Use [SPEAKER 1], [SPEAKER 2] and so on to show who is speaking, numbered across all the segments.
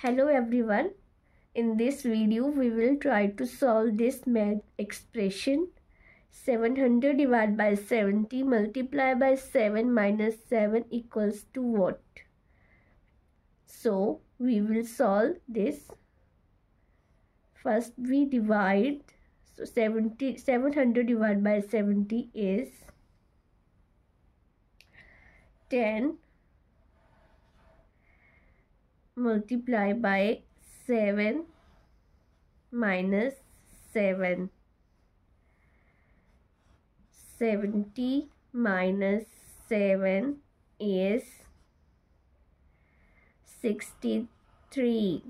[SPEAKER 1] Hello everyone. In this video we will try to solve this math expression 700 divided by 70 multiplied by 7 minus 7 equals to what? So we will solve this. First we divide. So 70, 700 divided by 70 is 10 multiply by 7 minus 7 70 minus 7 is 63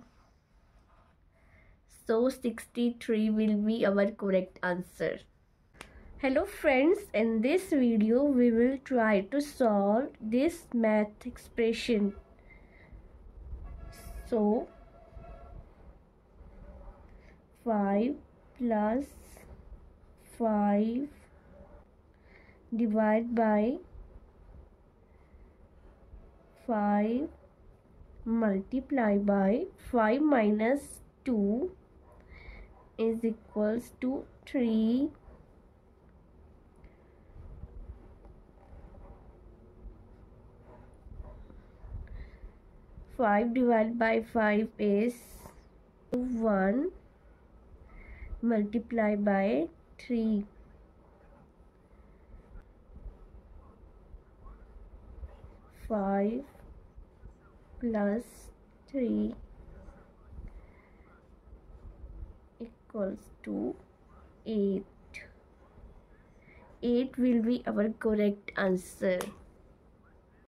[SPEAKER 1] so 63 will be our correct answer. Hello friends. In this video we will try to solve this math expression so 5 plus 5 divided by 5 multiply by 5 minus 2 is equals to 3 5 divided by 5 is 1 multiply by 3 5 plus 3 equals to 8 8 will be our correct answer